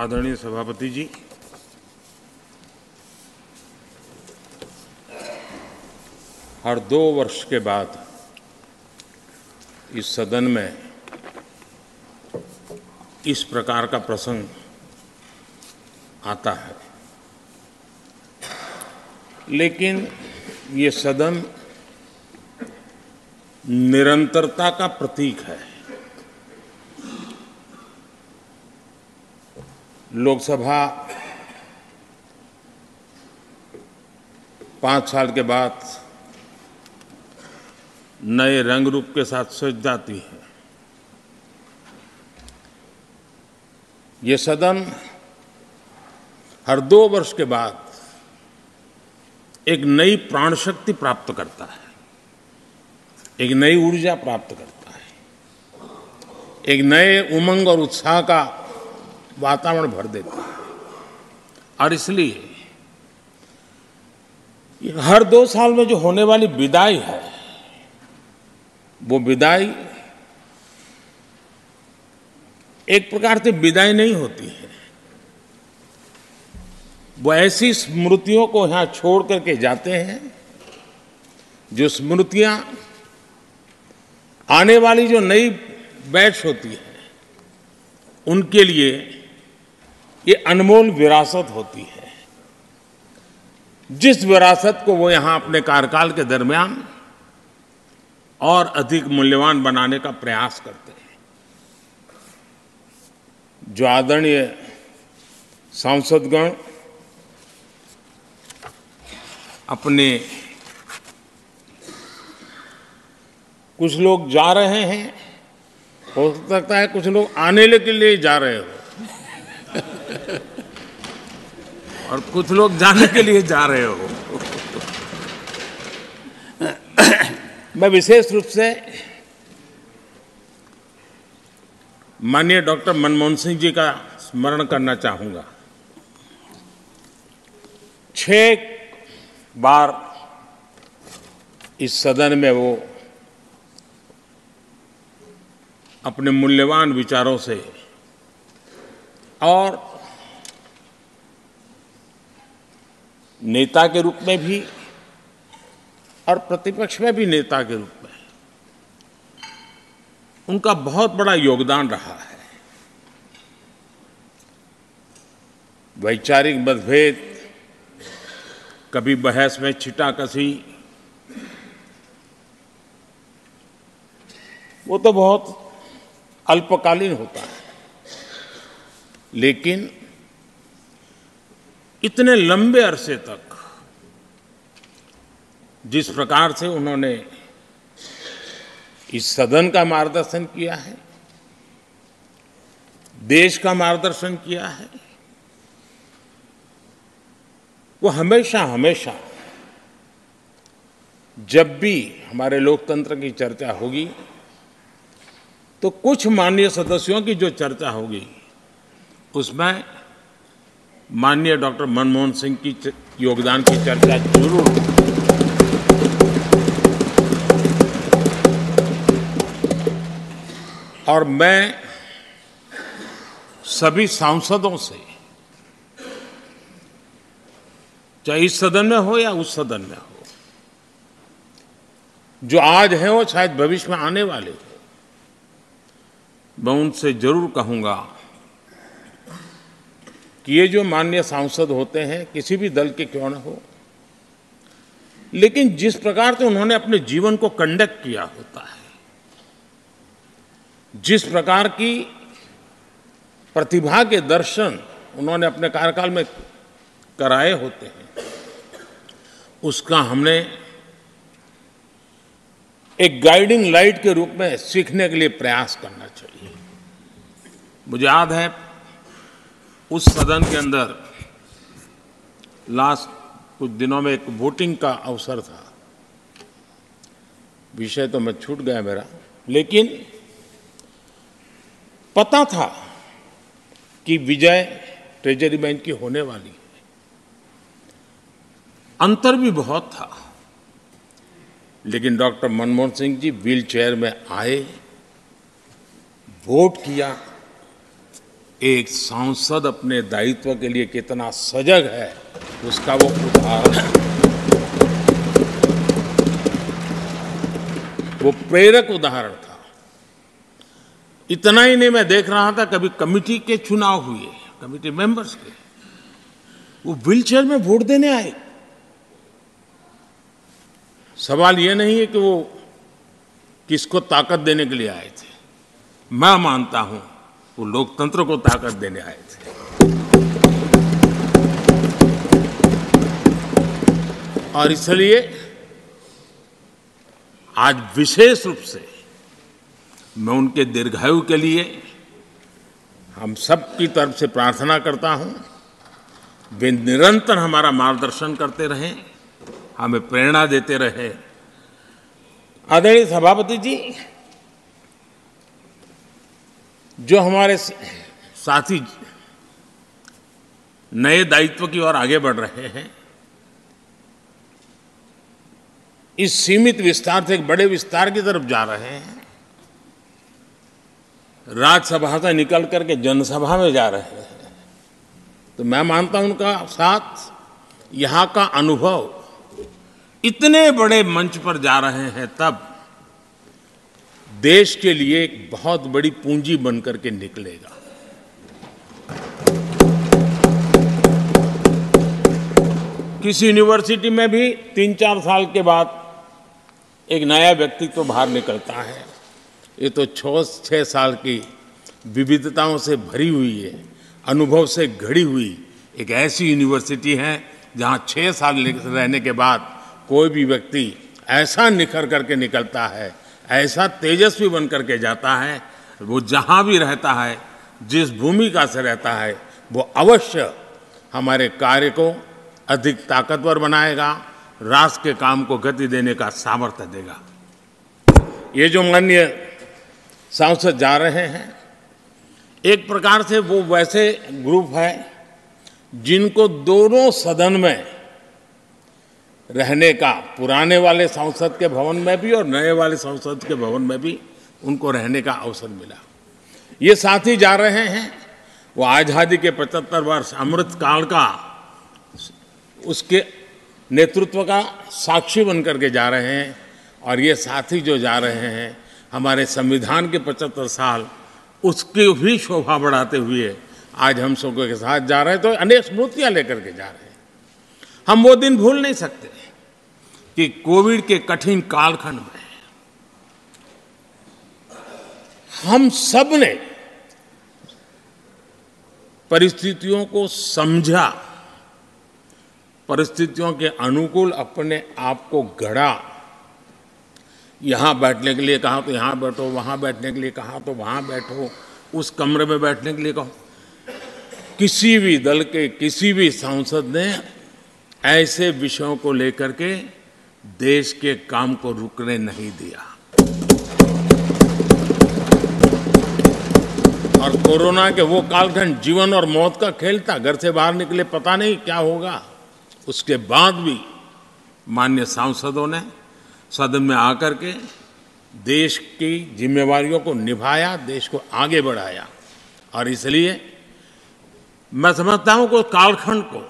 आदरणीय सभापति जी। हर दो वर्ष के बाद इस सदन में इस प्रकार का प्रसंग आता है। लेकिन ये सदन निरंतरता का प्रतीक है। लोकसभा पाँच साल के बाद नए रंग रूप के साथ सज जाती है। ये सदन हर दो वर्ष के बाद एक नई प्राण शक्ति प्राप्त करता है, एक नई ऊर्जा प्राप्त करता है, एक नए उमंग और उत्साह का वातावरण भर देता है। और इसलिए हर दो साल में जो होने वाली विदाई है, वो विदाई एक प्रकार से विदाई नहीं होती है। वो ऐसी स्मृतियों को यहाँ छोड़ करके जाते हैं, जो स्मृतियाँ आने वाली जो नई बैच होती है, उनके लिए ये अनमोल विरासत होती है। जिस विरासत को वो यहाँ अपने कार्यकाल के दरमियान और अधिक मूल्यवान बनाने का प्रयास करते हैं। जो आदरणीय सांसदगण अपने कुछ लोग जा रहे हैं, हो सकता है कुछ लोग आने के लिए जा रहे हो। और कुछ लोग जाने के लिए जा रहे हो। मैं विशेष रूप से माननीय डॉक्टर मनमोहन सिंह जी का स्मरण करना चाहूँगा। छह बार इस सदन में वो अपने मूल्यवान विचारों से और नेता के रूप में भी और प्रतिपक्ष में भी नेता के रूप में। उनका बहुत बड़ा योगदान रहा है। वैचारिक मतभेद, कभी बहस में छिटा कसी वो तो बहुत अल्पकालीन होता है। लेकिन इतने लंबे अरसे तक जिस प्रकार से उन्होंने इस सदन का मार्गदर्शन किया है, देश का मार्गदर्शन किया है, वो हमेशा हमेशा जब भी हमारे लोकतंत्र की चर्चा होगी तो कुछ माननीय सदस्यों की जो चर्चा होगी, उसमें माननीय डॉक्टर मनमोहन सिंह की योगदान की चर्चा ज़रूर और मैं सभी सांसदों से, चाहे इस सदन में हो या उस सदन में हो, जो आज है वो शायद भविष्य में आने वाले हो, मैं उनसे ज़रूर कहूँगा कि ये जो माननीय सांसद होते हैं, किसी भी दल के क्यों न हो? लेकिन जिस प्रकार से उन्होंने अपने जीवन को कंडक्ट किया होता है, जिस प्रकार की प्रतिभा के दर्शन उन्होंने अपने कार्यकाल में कराए होते हैं, उसका हमने एक गाइडिंग लाइट के रूप में सीखने के लिए प्रयास करना चाहिए। मुझे याद है उस सदन के अंदर लास्ट कुछ दिनों में एक वोटिंग का अवसर था। विषय तो मैं छूट गया मेरा, लेकिन पता था कि विजय ट्रेजरी बैंक की होने वाली है। अंतर भी बहुत था, लेकिन doctor Manmohan Singh ji wheel chair में आए वोट किया एक सांसद अपने दायित्व के लिए कितना सजग है, उसका वो उदाहरण है। वो प्रेरक उदाहरण था। इतना ही नहीं, मैं देख रहा था कभी कमिटी के चुनाव हुए, कमिटी मेंबर्स के। वो व्हीलचेयर में वोट देने आए। सवाल ये नहीं है कि वो किसको ताकत देने के लिए आए थे। मैं मानता हूँ वो लोकतंत्र को ताकत देने आए थे। और इसलिए आज विशेष रूप से मैं उनके दीर्घायु के लिए हम सब की तरफ़ से प्रार्थना करता हूँ, वे निरंतर हमारा मार्गदर्शन करते रहें, हमें प्रेरणा देते रहे। आदरणीय सभापति जी जो हमारे साथी नए दायित्व की ओर आगे बढ़ रहे हैं, इस सीमित विस्तार से एक बड़े विस्तार की तरफ़ जा रहे हैं, राज्यसभा से निकल करके जनसभा में जा रहे हैं तो मैं मानता हूँ उनका साथ यहाँ का अनुभव इतने बड़े मंच पर जा रहे हैं तब देश के लिए एक बहुत बड़ी पूंजी बनकर के निकलेगा। किसी यूनिवर्सिटी में भी तीन चार साल के बाद एक नया व्यक्तित्व तो बाहर निकलता है। ये तो छः छः साल की विविधताओं से भरी हुई है, अनुभव से घड़ी हुई। एक ऐसी यूनिवर्सिटी है जहाँ छः साल रहने के बाद कोई भी व्यक्ति ऐसा निखर करके निकलता है ऐसा तेजस्वी बन करके जाता है, वो जहाँ भी रहता है, जिस भूमिका से रहता है, वो अवश्य हमारे कार्य को अधिक ताकतवर बनाएगा राष्ट्र के काम को गति देने का सामर्थ्य देगा। ये जो माननीय सांसद जा रहे हैं, एक प्रकार से वो वैसे ग्रुप है, जिनको दोनों सदन में रहने का, पुराने वाले संसद के भवन में भी और नए वाले संसद के भवन में भी उनको रहने का अवसर मिला। ये साथी जा रहे हैं, वो आज़ादी के 75 वर्ष अमृत काल का उसके नेतृत्व का साक्षी बन करके जा रहे हैं और ये साथी जो जा रहे हैं, हमारे संविधान के 75 साल, उसकी भी शोभा बढ़ाते हुए आज हम सबके साथ जा रहे हैं तो अनेक स्मृतियाँ लेकर के जा रहे हैं। हम वो दिन भूल नहीं सकते। कि कोविड के कठिन कालखंड में हम सबने परिस्थितियों को समझा, परिस्थितियों के अनुकूल अपने आप को गढ़ा। यहाँ बैठने के लिए कहा तो यहाँ बैठो, वहाँ बैठने के लिए कहा तो वहाँ बैठो, उस कमरे में बैठने के लिए कहो। किसी भी दल के, किसी भी सांसद ने ऐसे विषयों को लेकर के देश के काम को रुकने नहीं दिया। और कोरोना के वो कालखंड जीवन और मौत का खेल था, घर से बाहर निकले पता नहीं क्या होगा। उसके बाद भी मान्य सांसदों ने सदन में आकर के देश की जिम्मेवारियों को निभाया, देश को आगे बढ़ाया। और इसलिए मैं समझता हूँ कि कालखंड को,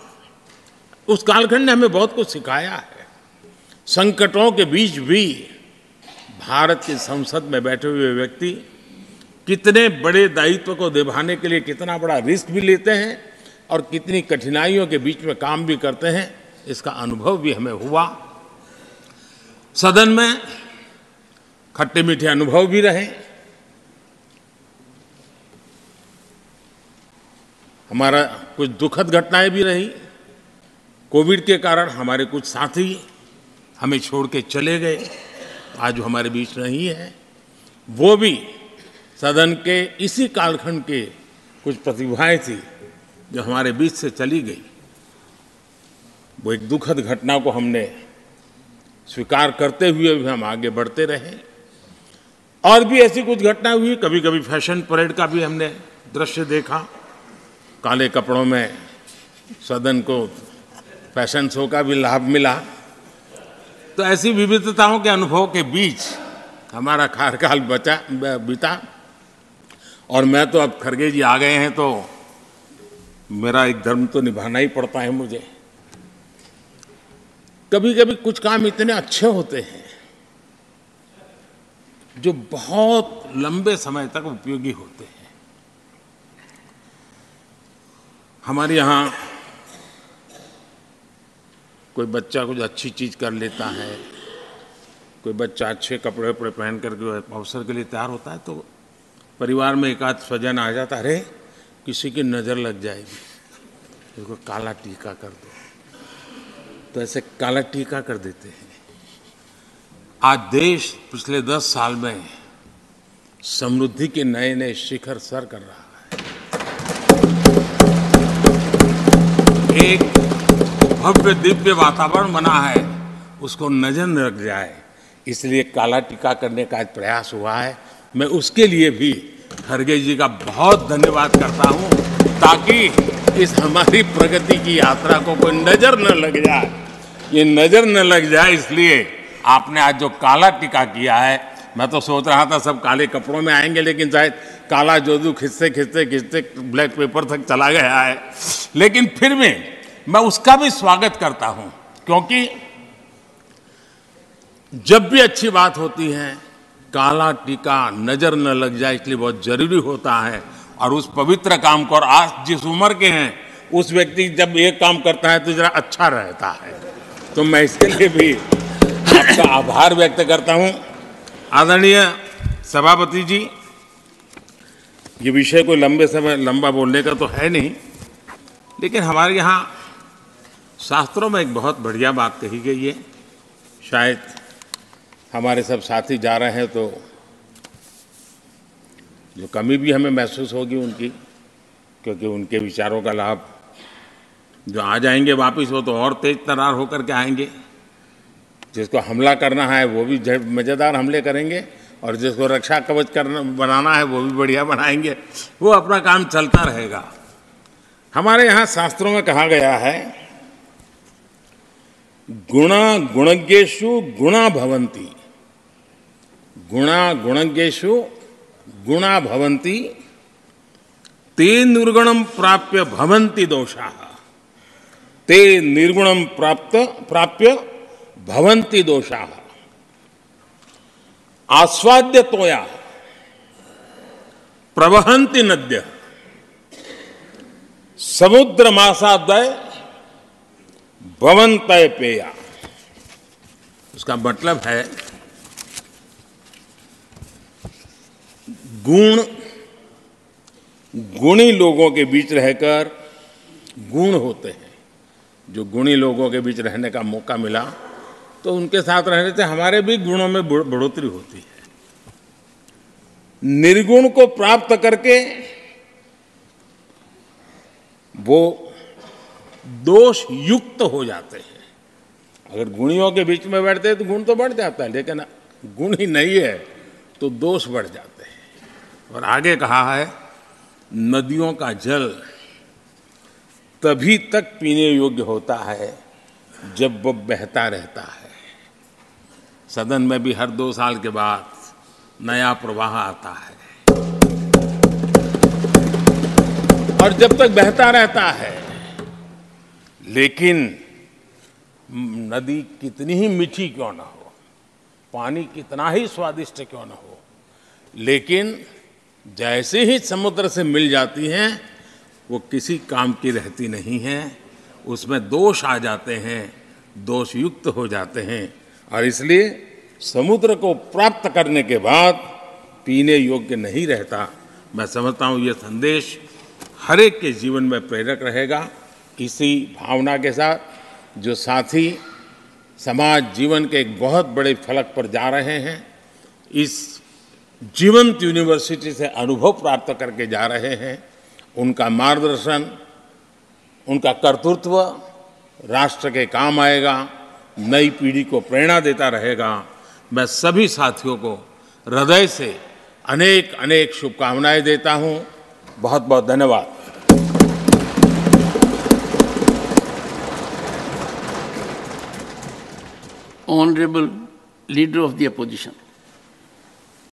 उस कालखंड ने हमें बहुत कुछ सिखाया है। संकटों के बीच भी भारत की संसद में बैठे हुए व्यक्ति कितने बड़े दायित्व को निभाने के लिए कितना बड़ा रिस्क भी लेते हैं और कितनी कठिनाइयों के बीच में काम भी करते हैं, इसका अनुभव भी हमें हुआ। सदन में खट्टे मीठे अनुभव भी रहे। हमारा कुछ दुखद घटनाएँ भी रही। कोविड के कारण हमारे कुछ साथी हमें छोड़ के चले गए। आज हमारे बीच नहीं है। वो भी सदन के इसी कालखंड के कुछ प्रतिभाएँ थी जो हमारे बीच से चली गई। वो एक दुखद घटना को हमने स्वीकार करते हुए भी हम आगे बढ़ते रहे। और भी ऐसी कुछ घटना हुई। कभी कभी फ़ैशन परेड का भी हमने दृश्य देखा। काले कपड़ों में सदन को फ़ैशन शो का भी लाभ मिला। तो ऐसी विविधताओं के अनुभव के बीच हमारा कार्यकाल बचा बीता। और मैं तो अब खरगे जी आ गए हैं तो मेरा एक धर्म तो निभाना ही पड़ता है मुझे। कभी कभी कुछ काम इतने अच्छे होते हैं जो बहुत लंबे समय तक उपयोगी होते हैं। हमारे यहाँ कोई बच्चा कुछ अच्छी चीज़ कर लेता है, कोई बच्चा अच्छे कपड़े वपड़े पहन करके अवसर के लिए तैयार होता है तो परिवार में एक आध स्वजन आ जाता अरे, किसी की नज़र लग जाएगी। इसको काला टीका कर दो। तो ऐसे काला टीका कर देते हैं। आज देश पिछले दस साल में समृद्धि के नए नए शिखर सर कर रहा है। एक भव्य दिव्य वातावरण बना है, उसको नज़र न लग जाए। इसलिए काला टीका करने का प्रयास हुआ है। मैं उसके लिए भी खरगे जी का बहुत धन्यवाद करता हूँ, ताकि इस हमारी प्रगति की यात्रा को कोई नज़र न लग जाए। ये नज़र न लग जाए, इसलिए आपने आज जो काला टीका किया है, मैं तो सोच रहा था सब काले कपड़ों में आएँगे, लेकिन शायद काला जोदू खिंचते खिंचते खिंचते ब्लैक पेपर तक चला गया है। लेकिन फिर भी मैं उसका भी स्वागत करता हूँ, क्योंकि जब भी अच्छी बात होती है, काला टीका नज़र न लग जाए इसलिए बहुत ज़रूरी होता है, और उस पवित्र काम को, और आज जिस उम्र के हैं, उस व्यक्ति जब ये काम करता है तो जरा अच्छा रहता है। तो मैं इसके लिए भी आपका आभार व्यक्त करता हूँ। आदरणीय सभापति जी, ये विषय कोई लंबे समय, लंबा बोलने का तो है नहीं, लेकिन हमारे यहाँ शास्त्रों में एक बहुत बढ़िया बात कही गई है। शायद हमारे सब साथी जा रहे हैं तो जो कमी भी हमें महसूस होगी उनकी, क्योंकि उनके विचारों का लाभ जो आ जाएँगे वापस, वो तो और तेज तरार होकर के आएँगे। जिसको हमला करना है, वो भी मज़ेदार हमले करेंगे, और जिसको रक्षा कवच करना, बनाना है, वो भी बढ़िया बनाएँगे। वो अपना काम चलता रहेगा। हमारे यहाँ शास्त्रों में कहा गया है गुणा गुणज्ञेशु गुणा भवंती गुणा गुणज्ञेशु गुणा भवंती ते निर्गुणम प्राप्य भवंती दोषा। ते निर्गुणम प्राप्त, प्राप्य भवंती दोषा। आस्वाद्य तोया प्रवहंती नद्य। समुद्र मासादय भवंतय पेया। उसका मतलब है, गुण, गुणी लोगों के बीच रहकर गुण होते हैं। जो गुणी लोगों के बीच रहने का मौका मिला तो उनके साथ रहने से हमारे भी गुणों में बढ़ोतरी होती है। निर्गुण को प्राप्त करके वो दोष युक्त हो जाते हैं। अगर गुणियों के बीच में बैठते हैं तो गुण तो बढ़ जाता है, लेकिन गुण ही नहीं है तो दोष बढ़ जाते हैं। और आगे कहा है, नदियों का जल तभी तक पीने योग्य होता है जब वो बहता रहता है। सदन में भी हर दो साल के बाद नया प्रवाह आता है। और जब तक बहता रहता है लेकिन नदी कितनी ही मीठी क्यों ना हो, पानी कितना ही स्वादिष्ट क्यों ना हो, लेकिन जैसे ही समुद्र से मिल जाती हैं, वो किसी काम की रहती नहीं है, उसमें दोष आ जाते हैं दोष युक्त हो जाते हैं, और इसलिए समुद्र को प्राप्त करने के बाद पीने योग्य नहीं रहता। मैं समझता हूँ ये संदेश हर एक के जीवन में प्रेरक रहेगा। इसी भावना के साथ जो साथी समाज जीवन के एक बहुत बड़े फलक पर जा रहे हैं, इस जीवंत यूनिवर्सिटी से अनुभव प्राप्त करके जा रहे हैं। उनका मार्गदर्शन, उनका कर्तृत्व राष्ट्र के काम आएगा, नई पीढ़ी को प्रेरणा देता रहेगा। मैं सभी साथियों को हृदय से अनेक अनेक शुभकामनाएँ देता हूँ। बहुत बहुत धन्यवाद। Honorable Leader of the Opposition.